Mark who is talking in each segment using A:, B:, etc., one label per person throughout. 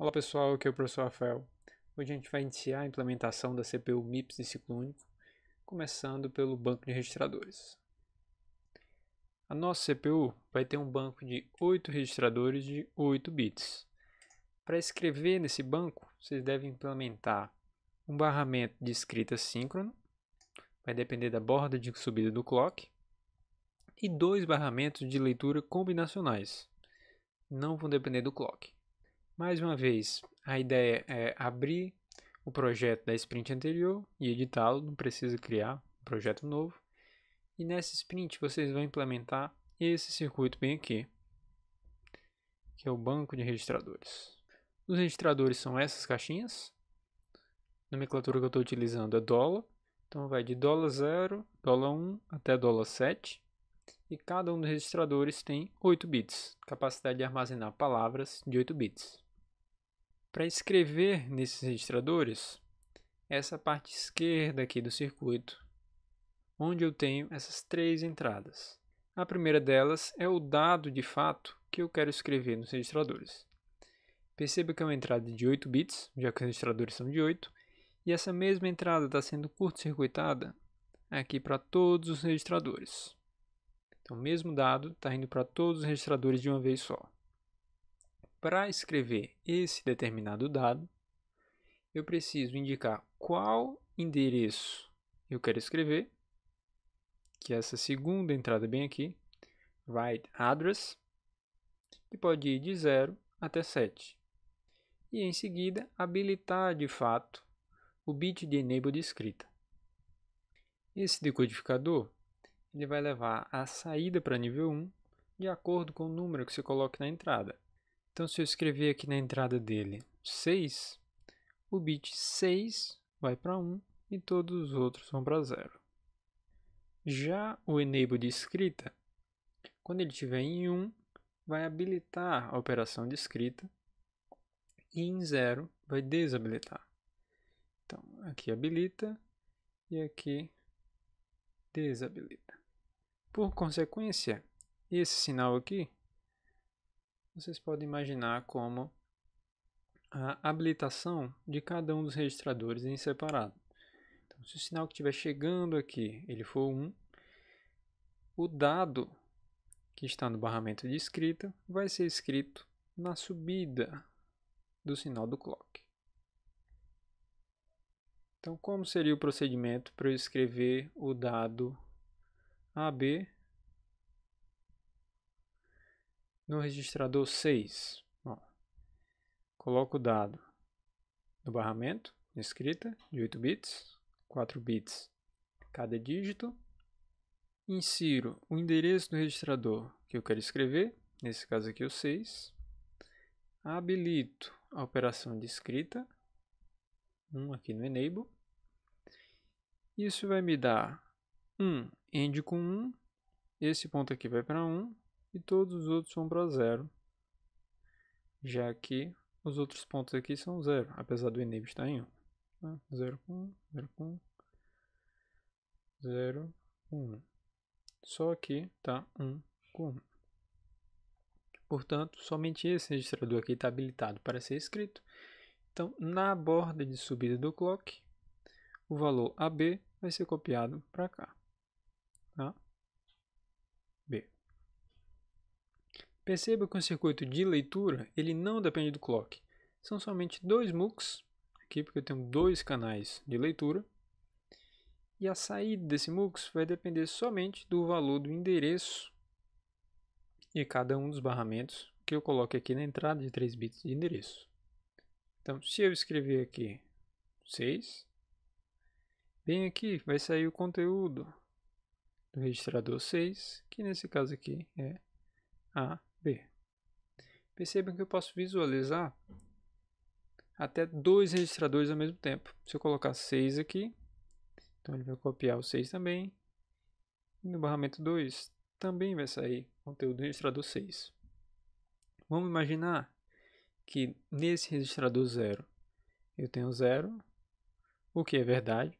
A: Olá pessoal, aqui é o professor Rafael. Hoje a gente vai iniciar a implementação da CPU MIPS de ciclo único, começando pelo banco de registradores. A nossa CPU vai ter um banco de 8 registradores de 8 bits. Para escrever nesse banco, vocês devem implementar um barramento de escrita síncrono, vai depender da borda de subida do clock, e dois barramentos de leitura combinacionais, não vão depender do clock. Mais uma vez, a ideia é abrir o projeto da sprint anterior e editá-lo, não precisa criar um projeto novo. E nessa sprint vocês vão implementar esse circuito bem aqui, que é o banco de registradores. Os registradores são essas caixinhas. A nomenclatura que eu estou utilizando é dólar, então vai de dólar 0, dólar 1 até dólar 7 e cada um dos registradores tem 8 bits, capacidade de armazenar palavras de 8 bits. Para escrever nesses registradores, essa parte esquerda aqui do circuito, onde eu tenho essas três entradas. A primeira delas é o dado de fato que eu quero escrever nos registradores. Perceba que é uma entrada de 8 bits, já que os registradores são de 8, e essa mesma entrada está sendo curto-circuitada aqui para todos os registradores. Então, o mesmo dado está indo para todos os registradores de uma vez só. Para escrever esse determinado dado, eu preciso indicar qual endereço eu quero escrever, que é essa segunda entrada bem aqui, write address, que pode ir de 0 até 7. E em seguida, habilitar de fato o bit de enable de escrita. Esse decodificador ele vai levar a saída para nível 1 de acordo com o número que você coloque na entrada. Então, se eu escrever aqui na entrada dele 6, o bit 6 vai para 1 e todos os outros vão para 0. Já o enable de escrita, quando ele estiver em 1, vai habilitar a operação de escrita e em 0 vai desabilitar. Então, aqui habilita e aqui desabilita. Por consequência, esse sinal aqui vocês podem imaginar como a habilitação de cada um dos registradores em separado. Então, se o sinal que estiver chegando aqui ele for 1, o dado que está no barramento de escrita vai ser escrito na subida do sinal do clock. Então, como seria o procedimento para eu escrever o dado AB no registrador 6. Ó, coloco o dado no barramento, escrita, de 8 bits, 4 bits cada dígito. Insiro o endereço do registrador que eu quero escrever, nesse caso aqui o 6. Habilito a operação de escrita, 1 aqui no enable. Isso vai me dar 1 end com 1, esse ponto aqui vai para 1 e todos os outros vão para zero, já que os outros pontos aqui são zero, apesar do enable estar em 1. Tá? 0 com 1, 0 com 1, 0 com 1. Só aqui está 1 com 1. Portanto, somente esse registrador aqui está habilitado para ser escrito. Então, na borda de subida do clock, o valor AB vai ser copiado para cá. Tá? Perceba que o circuito de leitura ele não depende do clock. São somente dois MUX, aqui porque eu tenho dois canais de leitura, e a saída desse MUX vai depender somente do valor do endereço de cada um dos barramentos que eu coloco aqui na entrada de 3 bits de endereço. Então, se eu escrever aqui 6, bem aqui vai sair o conteúdo do registrador 6, que nesse caso aqui é A B. Percebam que eu posso visualizar até dois registradores ao mesmo tempo. Se eu colocar 6 aqui, então ele vai copiar o 6 também. E no barramento 2 também vai sair conteúdo do registrador 6. Vamos imaginar que nesse registrador 0 eu tenho 0, o que é verdade,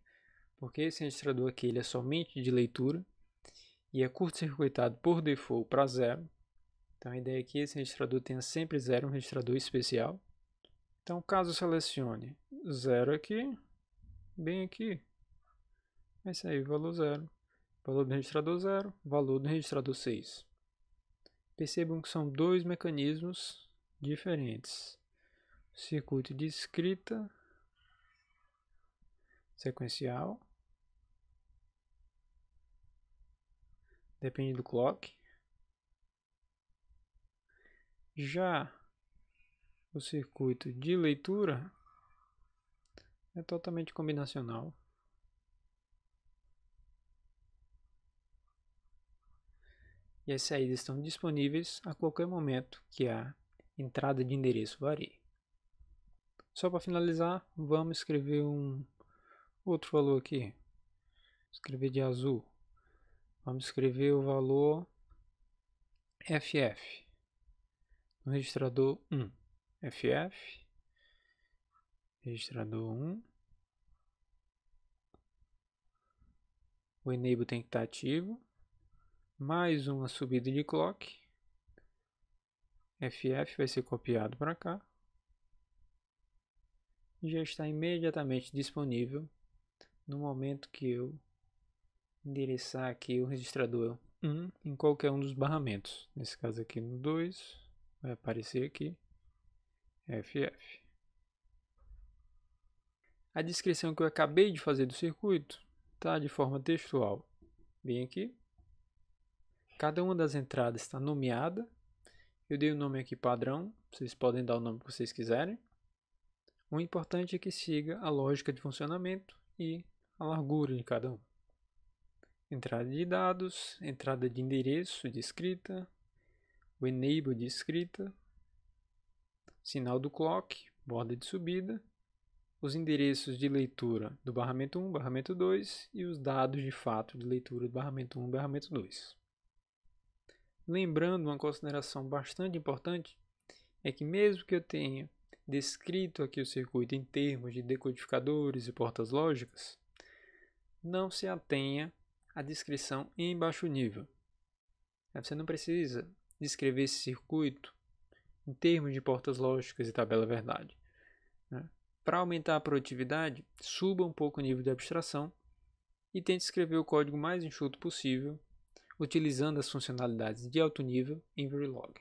A: porque esse registrador aqui ele é somente de leitura e é curto-circuitado por default para zero. Então a ideia é que esse registrador tenha sempre zero, um registrador especial. Então, caso selecione 0 aqui, bem aqui, vai sair valor 0. Valor do registrador 0, valor do registrador 6. Percebam que são dois mecanismos diferentes. Circuito de escrita sequencial. Depende do clock. Já o circuito de leitura é totalmente combinacional. E as saídas estão disponíveis a qualquer momento que a entrada de endereço varie. Só para finalizar, vamos escrever um outro valor aqui. Escrever de azul. Vamos escrever o valor FF no registrador 1. FF, registrador 1. O enable tem que estar ativo. Mais uma subida de clock. FF vai ser copiado para cá. E já está imediatamente disponível no momento que eu endereçar aqui o registrador 1 em qualquer um dos barramentos. Nesse caso aqui no 2, vai aparecer aqui. FF. A descrição que eu acabei de fazer do circuito está de forma textual. Bem aqui. Cada uma das entradas está nomeada. Eu dei o nome aqui padrão. Vocês podem dar o nome que vocês quiserem. O importante é que siga a lógica de funcionamento e a largura de cada um. Entrada de dados, entrada de endereço de escrita, o enable de escrita, sinal do clock, borda de subida, os endereços de leitura do barramento 1, barramento 2 e os dados de fato de leitura do barramento 1 e barramento 2. Lembrando uma consideração bastante importante é que mesmo que eu tenha descrito aqui o circuito em termos de decodificadores e portas lógicas, não se atenha à descrição em baixo nível. Você não precisa descrever esse circuito em termos de portas lógicas e tabela verdade. Né? Para aumentar a produtividade, suba um pouco o nível de abstração e tente escrever o código mais enxuto possível, utilizando as funcionalidades de alto nível em Verilog.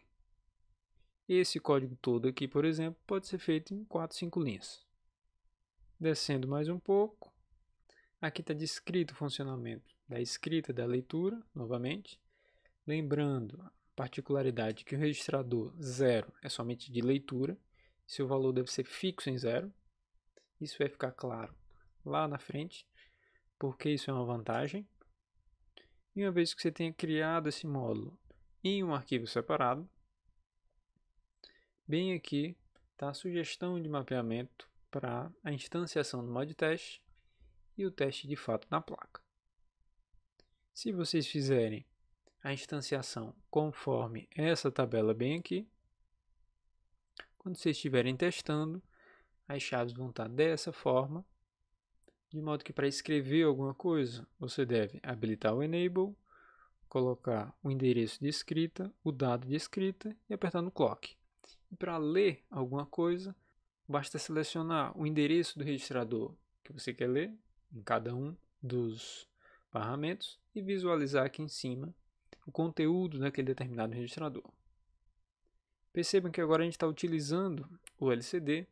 A: Esse código todo aqui, por exemplo, pode ser feito em 4, 5 linhas. Descendo mais um pouco, aqui está descrito o funcionamento da escrita da leitura, novamente. Lembrando particularidade que o registrador 0 é somente de leitura, seu valor deve ser fixo em zero. Isso vai ficar claro lá na frente, porque isso é uma vantagem. E uma vez que você tenha criado esse módulo em um arquivo separado, bem aqui está a sugestão de mapeamento para a instanciação do mod teste e o teste de fato na placa. Se vocês fizerem a instanciação conforme essa tabela bem aqui. Quando vocês estiverem testando, as chaves vão estar dessa forma, de modo que para escrever alguma coisa, você deve habilitar o Enable, colocar o endereço de escrita, o dado de escrita e apertar no clock. E para ler alguma coisa, basta selecionar o endereço do registrador que você quer ler em cada um dos barramentos e visualizar aqui em cima o conteúdo daquele determinado registrador. Percebam que agora a gente está utilizando o LCD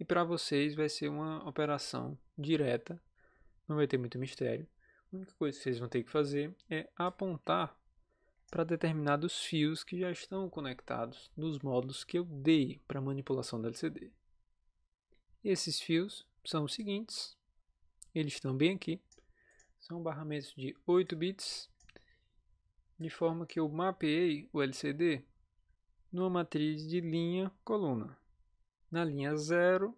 A: e para vocês vai ser uma operação direta, não vai ter muito mistério. A única coisa que vocês vão ter que fazer é apontar para determinados fios que já estão conectados nos módulos que eu dei para manipulação do LCD. Esses fios são os seguintes, eles estão bem aqui, são barramentos de 8 bits de forma que eu mapeei o LCD numa matriz de linha coluna. Na linha 0,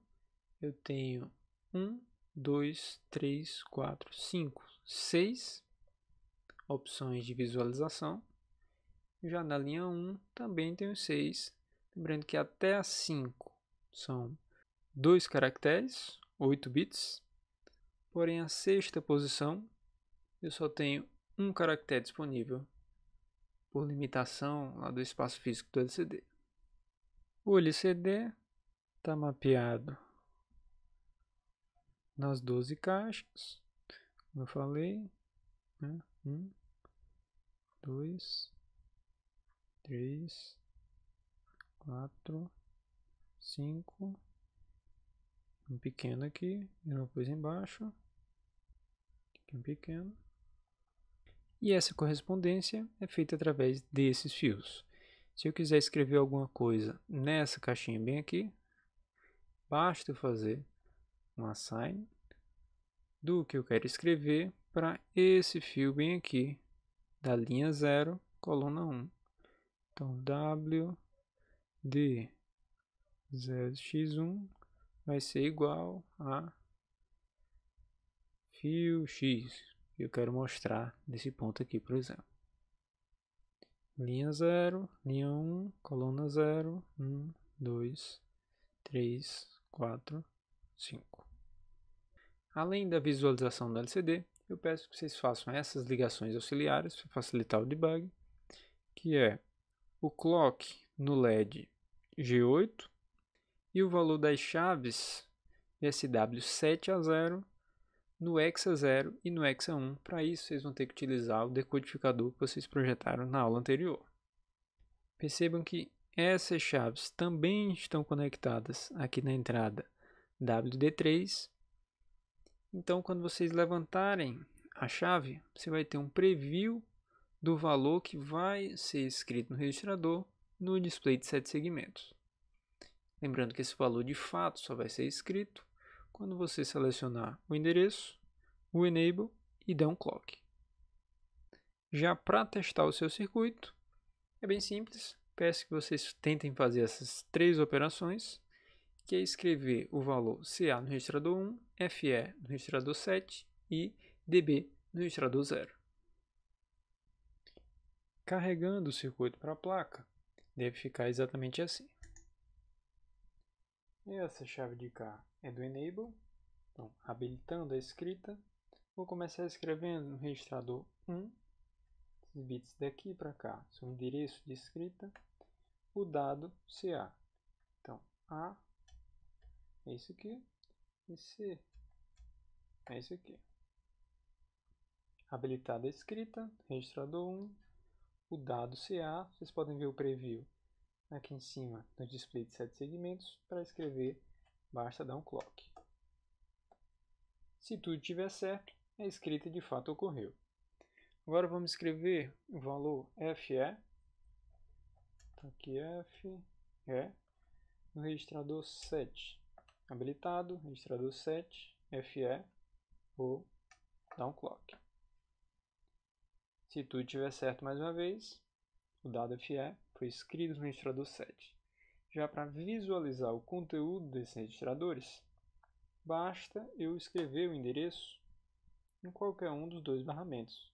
A: eu tenho 1, 2, 3, 4, 5, 6 opções de visualização. Já na linha 1 também tenho 6. Lembrando que até a 5 são 2 caracteres, 8 bits. Porém, a sexta posição eu só tenho um caractere disponível por limitação lá do espaço físico do LCD. O LCD está mapeado nas 12 caixas, como eu falei, né? um, dois, três, quatro, cinco, um pequeno aqui e uma embaixo, aqui um pequeno, e essa correspondência é feita através desses fios. Se eu quiser escrever alguma coisa nessa caixinha bem aqui, basta eu fazer um assign do que eu quero escrever para esse fio bem aqui, da linha 0, coluna 1. Então, W de 0x1 vai ser igual a fio x. Eu quero mostrar nesse ponto aqui, por exemplo. Linha 0, linha 1, coluna 0, 1, 2, 3, 4, 5. Além da visualização do LCD, eu peço que vocês façam essas ligações auxiliares para facilitar o debug, que é o clock no LED G8 e o valor das chaves SW7 a 0 no Hexa 0 e no Hexa 1. Para isso, vocês vão ter que utilizar o decodificador que vocês projetaram na aula anterior. Percebam que essas chaves também estão conectadas aqui na entrada WD3. Então, quando vocês levantarem a chave, você vai ter um preview do valor que vai ser escrito no registrador no display de 7 segmentos. Lembrando que esse valor de fato só vai ser escrito quando você selecionar o endereço, o enable e der um clock. Já para testar o seu circuito, é bem simples. Peço que vocês tentem fazer essas três operações, que é escrever o valor CA no registrador 1, FE no registrador 7 e DB no registrador 0. Carregando o circuito para a placa, deve ficar exatamente assim. Essa chave de cá é do Enable. Então, habilitando a escrita, vou começar escrevendo no registrador 1, esses bits daqui para cá, são endereço de escrita, o dado CA. Então, A é isso aqui, e C é isso aqui. Habilitada a escrita, registrador 1, o dado CA, vocês podem ver o preview aqui em cima no display de 7 segmentos, para escrever basta dar um clock. Se tudo estiver certo, a escrita de fato ocorreu. Agora vamos escrever o valor FE, tá aqui F, é, no registrador 7. Habilitado, registrador 7, FE, vou dar um clock. Se tudo estiver certo mais uma vez, o dado FE foi escrito no registrador 7. Já para visualizar o conteúdo desses registradores, basta eu escrever o endereço em qualquer um dos dois barramentos.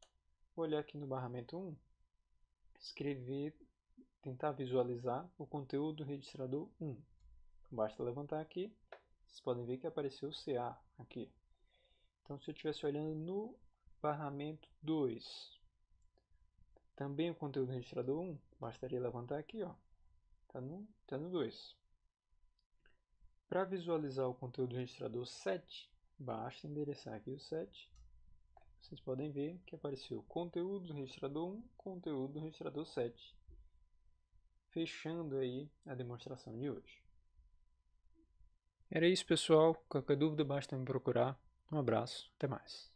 A: Vou olhar aqui no barramento 1, escrever, tentar visualizar o conteúdo do registrador 1. Basta levantar aqui, vocês podem ver que apareceu o CA aqui. Então, se eu estivesse olhando no barramento 2, também o conteúdo do registrador 1, bastaria levantar aqui, ó. Tá no, tá no 2. Para visualizar o conteúdo do registrador 7, basta endereçar aqui o 7. Vocês podem ver que apareceu conteúdo do registrador 1, conteúdo do registrador 7. Fechando aí a demonstração de hoje. Era isso, pessoal. Qualquer dúvida, basta me procurar. Um abraço, até mais.